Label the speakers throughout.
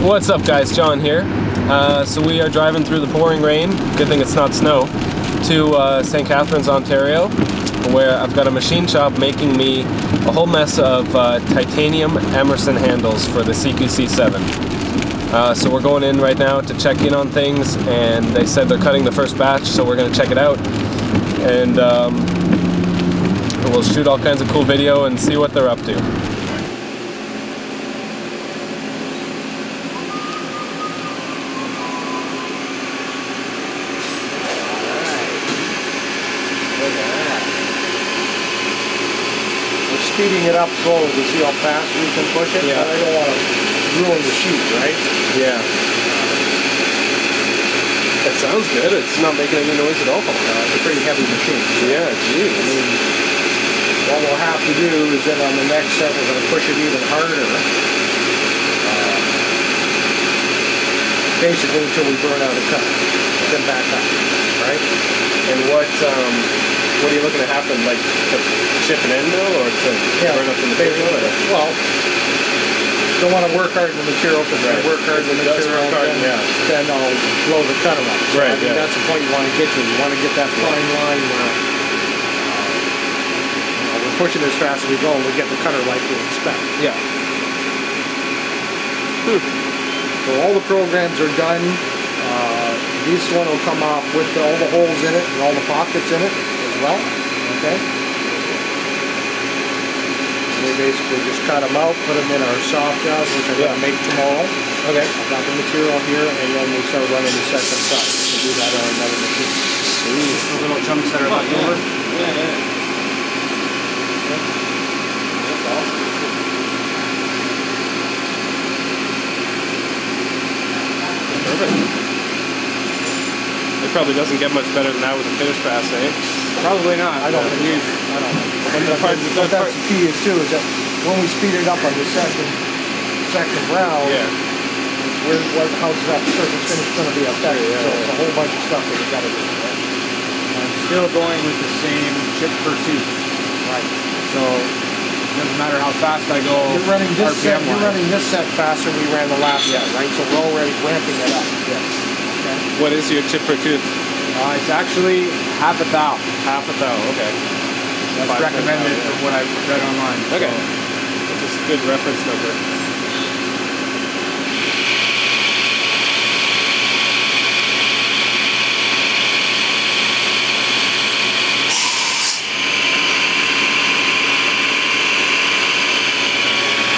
Speaker 1: What's up guys, John here. Uh, so we are driving through the pouring rain, good thing it's not snow, to uh, St. Catharines, Ontario, where I've got a machine shop making me a whole mess of uh, titanium Emerson handles for the CQC7. Uh, so we're going in right now to check in on things and they said they're cutting the first batch so we're going to check it out and um, we'll shoot all kinds of cool video and see what they're up to.
Speaker 2: Speeding it up slowly to see how fast we can push it.
Speaker 1: Yeah.
Speaker 2: I don't want to ruin the sheet, right?
Speaker 1: Yeah. It sounds good. It's not making any noise at all.
Speaker 2: Uh, it's a pretty heavy machine.
Speaker 1: Yeah, geez.
Speaker 2: I mean, what we'll have to do is then on the next set we're going to push it even harder. Uh, basically until we burn out a cut. Then back up, right?
Speaker 1: And what um, what are you looking to happen? Like to chip an end mill or to
Speaker 2: Yeah,
Speaker 1: burn up the material? Or?
Speaker 2: Well, don't want to work harden the material because
Speaker 1: Right.
Speaker 2: I work harden the material,
Speaker 1: hard,
Speaker 2: then,
Speaker 1: yeah.
Speaker 2: then I'll blow the cutter up. So
Speaker 1: Right,
Speaker 2: I think
Speaker 1: yeah.
Speaker 2: that's the point you want to get to. You want to get that fine line where uh, we're pushing as fast as we go and we get the cutter like we expect.
Speaker 1: Yeah.
Speaker 2: So all the programs are done. Uh, this one will come off with all the holes in it and all the pockets in it as well. Okay. We basically just cut them out, put them in our soft jaw, which I'm
Speaker 1: Yeah.
Speaker 2: gonna make tomorrow.
Speaker 1: Okay.
Speaker 2: I've got the material here, and then we start running the second side. We'll do that on another machine.
Speaker 3: The little chunks that are left over.
Speaker 1: Perfect. It probably doesn't get much better than that with a finish pass, eh?
Speaker 3: Probably not.
Speaker 2: I don't believe, I don't know.
Speaker 1: The part,
Speaker 2: But
Speaker 1: the
Speaker 2: that's
Speaker 1: part,
Speaker 2: the key is too, is that when we speed it up on the second, second round,
Speaker 1: yeah.
Speaker 2: where, what, how's that surface finish gonna be affected?
Speaker 1: Yeah,
Speaker 2: So
Speaker 1: yeah,
Speaker 2: it's a whole bunch of stuff that we gotta do. right?
Speaker 3: I'm still going with the same chip per tooth.
Speaker 2: Right.
Speaker 3: So it doesn't matter how fast I go.
Speaker 2: You're running this set,
Speaker 3: RPM
Speaker 2: you're running this set faster than we ran the last set, right? So we're already ramping it up.
Speaker 3: Yes.
Speaker 1: What is your chip per tooth?
Speaker 3: Uh, it's actually half a thou.
Speaker 1: Half a thou. Okay.
Speaker 3: That's
Speaker 1: Five
Speaker 3: recommended from what I've read online.
Speaker 1: Okay.
Speaker 3: So
Speaker 1: That's just a good reference number.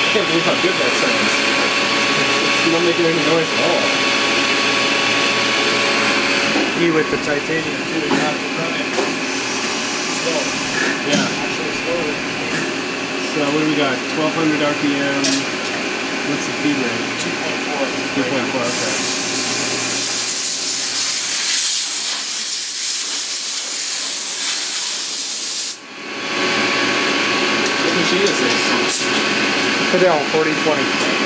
Speaker 1: I can't believe how good that sounds. It's not making any noise at all.
Speaker 3: Key with the titanium too, you have to run it slow.
Speaker 1: Yeah.
Speaker 3: Actually slowly.
Speaker 1: So what do we got? 1200 RPM. What's the feed rate?
Speaker 3: 2.4.
Speaker 1: 2.4, okay. What machine is this?
Speaker 2: Fadal, 4020.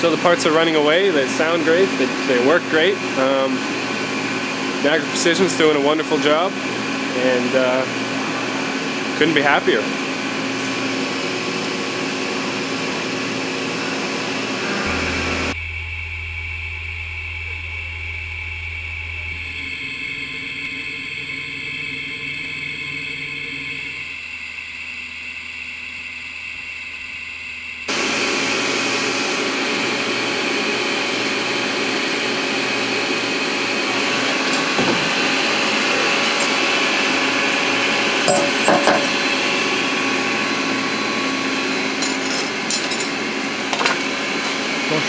Speaker 1: So the parts are running away, they sound great, they, they work great. Um, Niagara Precision's doing a wonderful job and uh, couldn't be happier.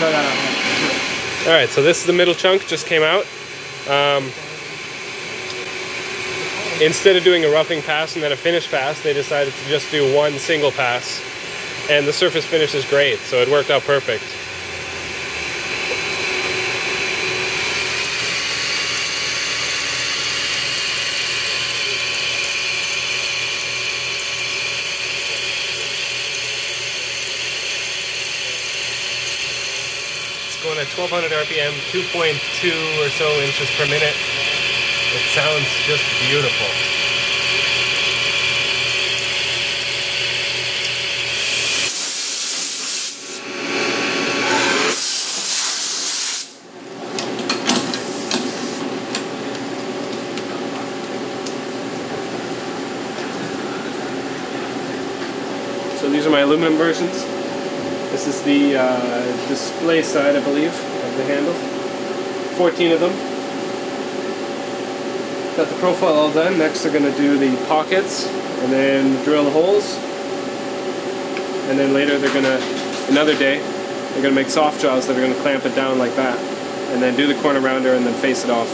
Speaker 3: Try that
Speaker 1: All right, so this is the middle chunk, just came out. Um, instead of doing a roughing pass and then a finish pass, they decided to just do one single pass. And the surface finish is great, so it worked out perfect. at 1200 RPM, 2.2 or so inches per minute. It sounds just beautiful. So these are my aluminum versions. This is the uh, display side, I believe, of the handle. 14 of them. Got the profile all done. Next they're going to do the pockets and then drill the holes. And then later they're going to, another day, they're going to make soft jaws that are going to clamp it down like that. And then do the corner rounder and then face it off.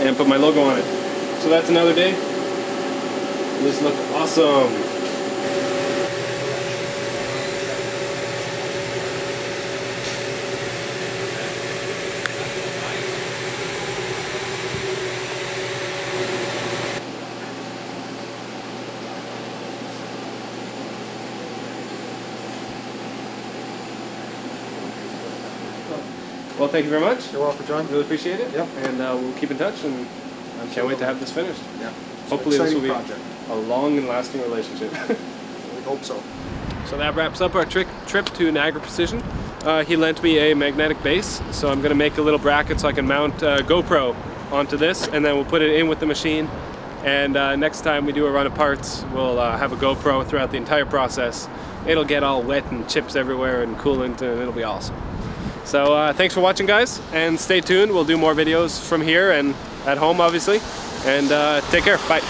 Speaker 1: And put my logo on it. So that's another day. This look awesome. Well, thank you very much.
Speaker 2: You're welcome, John.
Speaker 1: Really appreciate it.
Speaker 2: Yep.
Speaker 1: And uh, we'll keep in touch, and I can't wait to have this finished.
Speaker 2: Yeah.
Speaker 1: Hopefully, this will be
Speaker 2: project.
Speaker 1: a long and lasting relationship.
Speaker 2: We hope so.
Speaker 1: so that wraps up our trick, trip to Niagara Precision. Uh, he lent me a magnetic base, so I'm going to make a little bracket so I can mount uh, GoPro onto this, and then we'll put it in with the machine. And uh, next time we do a run of parts, we'll uh, have a GoPro throughout the entire process. It'll get all wet and chips everywhere and coolant, and it'll be awesome. So uh, thanks for watching, guys, and stay tuned. We'll do more videos from here and at home, obviously. And uh, take care. Bye.